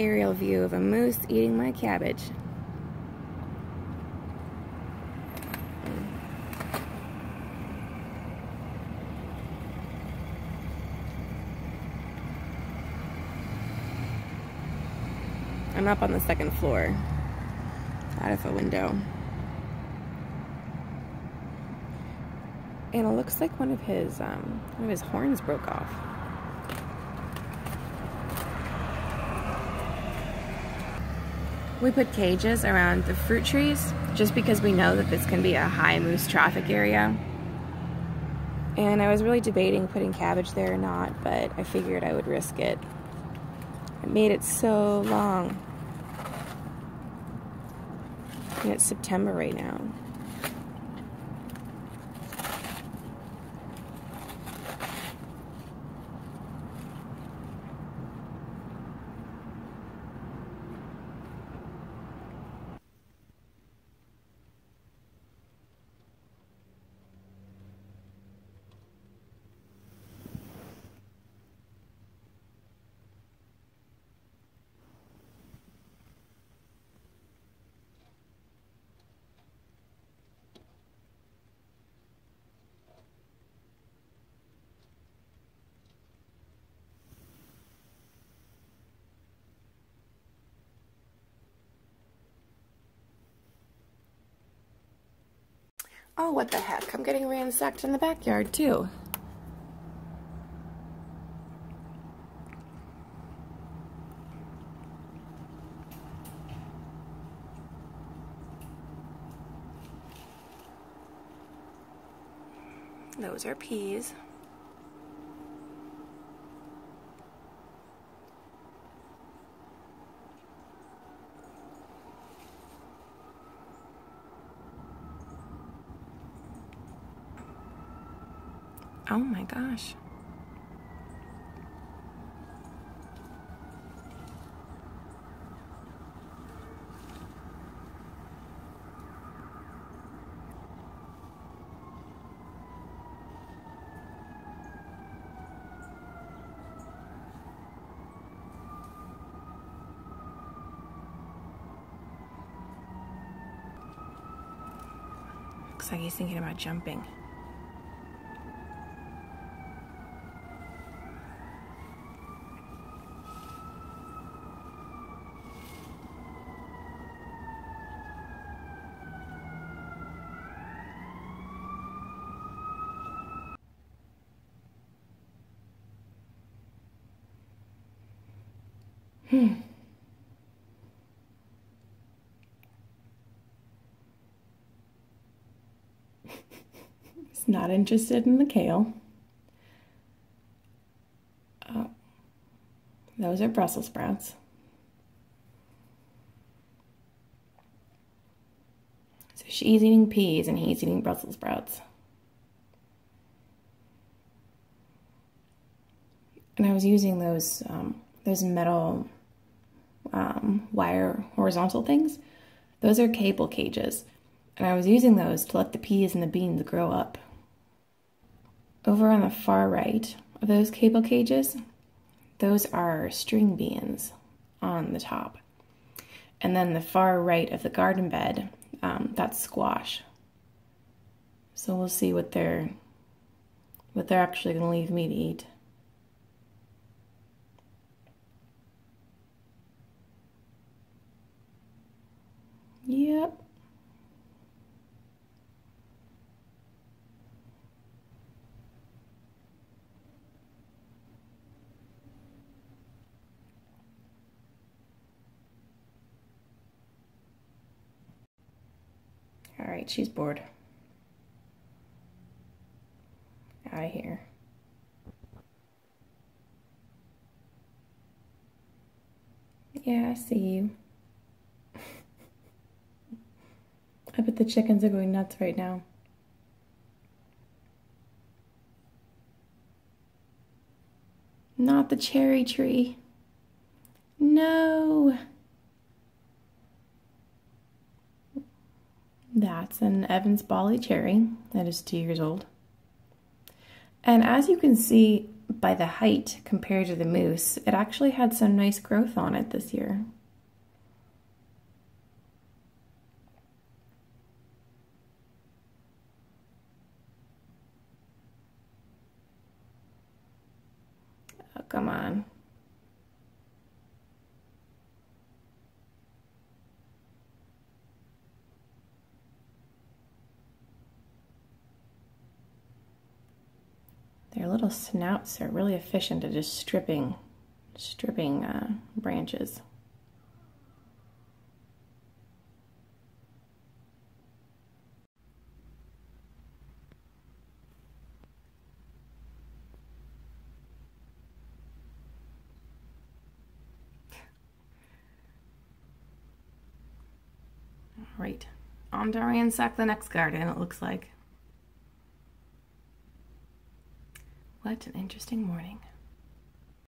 aerial view of a moose eating my cabbage. I'm up on the second floor out of a window. And it looks like one of his um, one of his horns broke off. We put cages around the fruit trees just because we know that this can be a high moose traffic area. And I was really debating putting cabbage there or not, but I figured I would risk it. It made it so long. And it's September right now. Oh, what the heck. I'm getting ransacked in the backyard, too. Those are peas. Oh my gosh. Looks like he's thinking about jumping. Hmm. He's not interested in the kale. Oh, those are Brussels sprouts. So she's eating peas and he's eating Brussels sprouts. And I was using those um, those metal um, wire horizontal things. Those are cable cages. And I was using those to let the peas and the beans grow up. Over on the far right of those cable cages, those are string beans on the top. And then the far right of the garden bed, um, that's squash. So we'll see what they're what they're actually going to leave me to eat. All right, she's bored. Out of here. Yeah, I see you. I bet the chickens are going nuts right now. Not the cherry tree. No. That's an Evans Bali cherry that is two years old. And as you can see by the height compared to the moose, it actually had some nice growth on it this year. Oh, come on. Their little snouts are really efficient at just stripping, stripping uh, branches. Right, on to ransack the next garden, it looks like. What an interesting morning.